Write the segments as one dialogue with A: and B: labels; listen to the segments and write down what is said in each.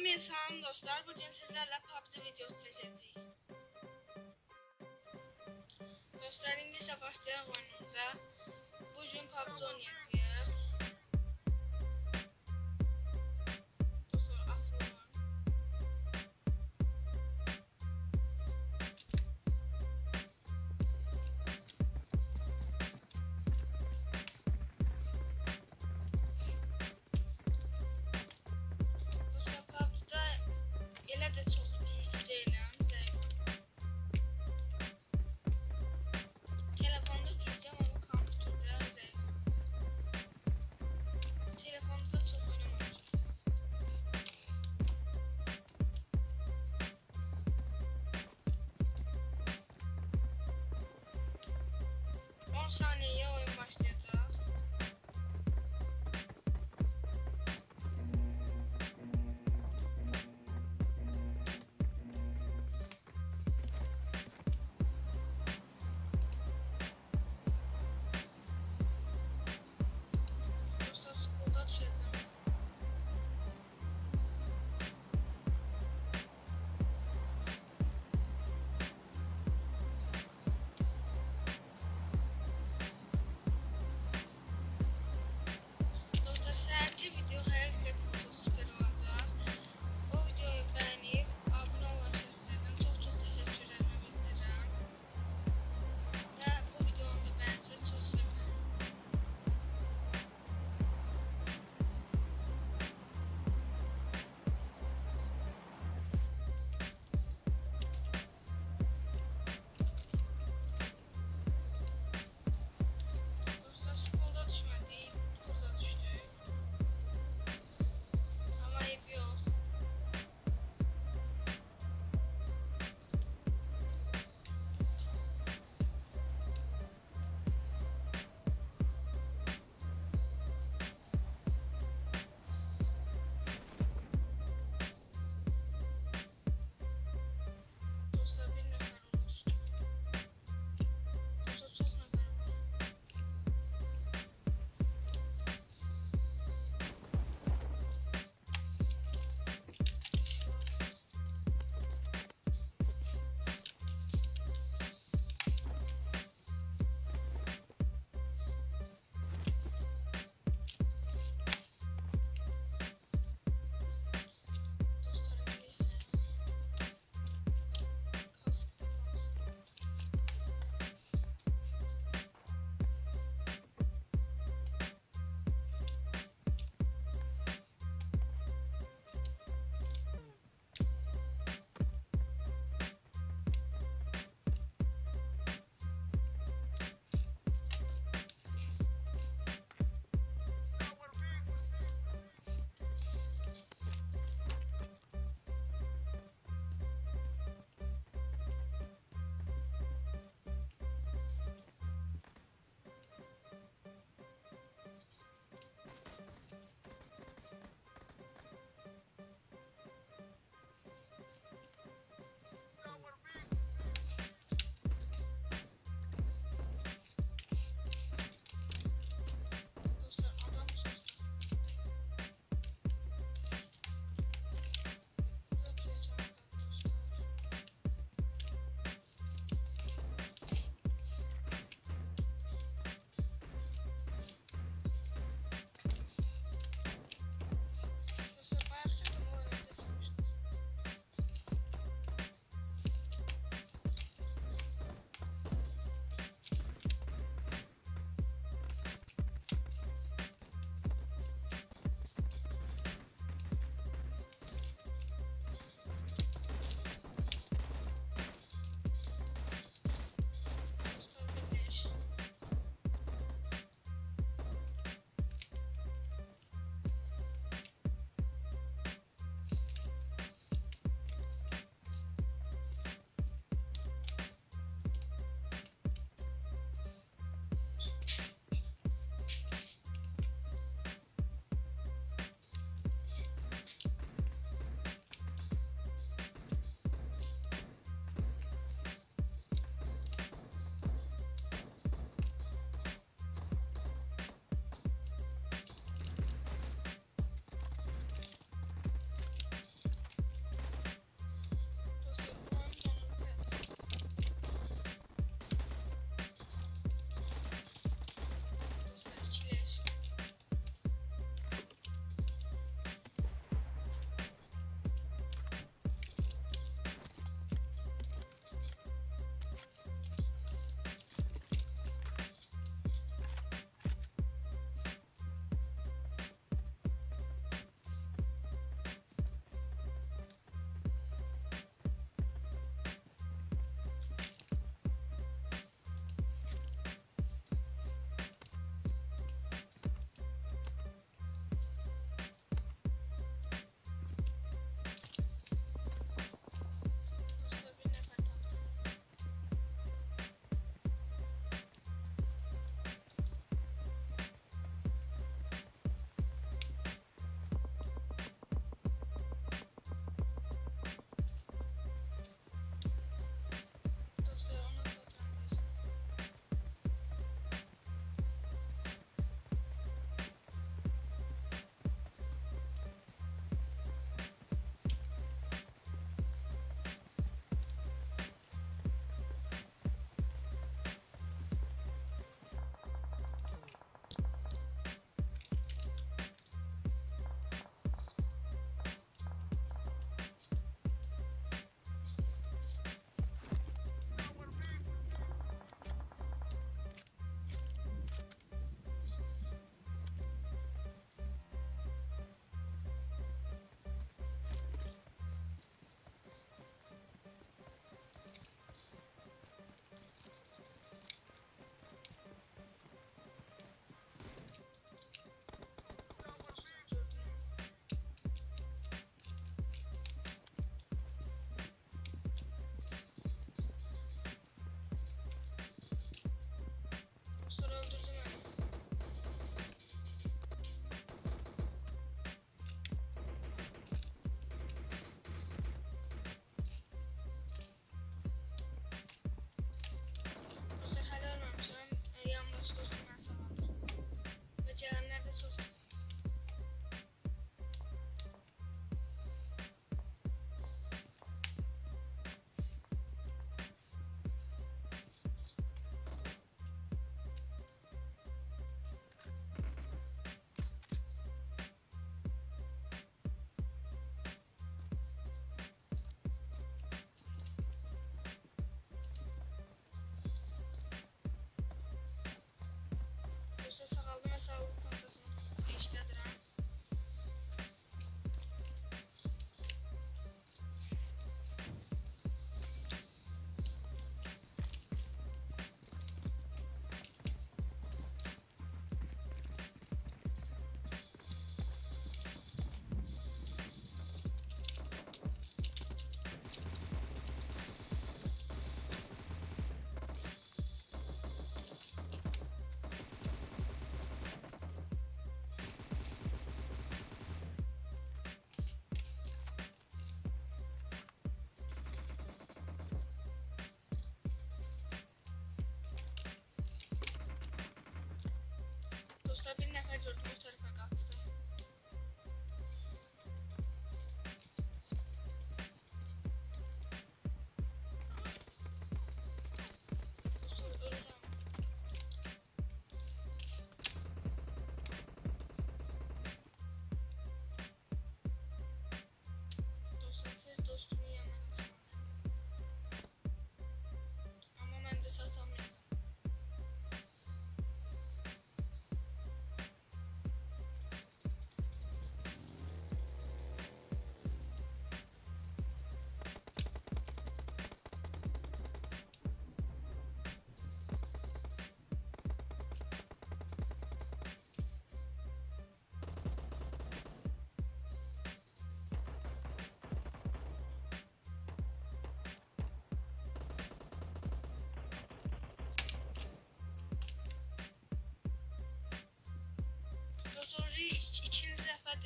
A: Hamıya salam dostlar. Bu gün sizlərlə PUBG videosu çəkəcəyik. Dostlar, indi isə başlayaq oyunumuza. Bu gün PUBG oynayacağıq. sun partie vidéo réelle, cette ressource peut myself to this ሰብእና ከጆርዶች ተርፋ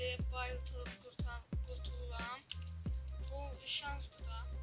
A: şekilde bayıltılıp kurtulan bu şanslı da.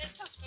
A: Let's talk.